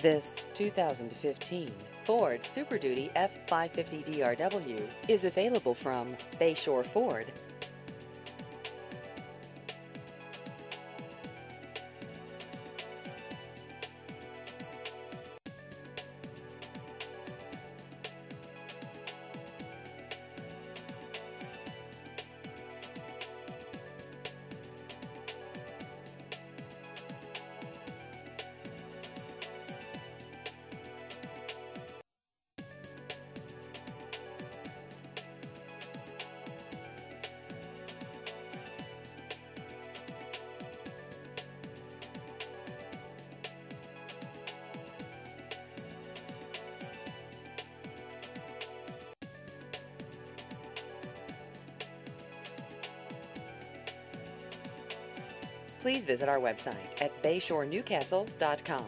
This 2015 Ford Super Duty F550 DRW is available from Bayshore Ford. Please visit our website at bayshorenewcastle.com.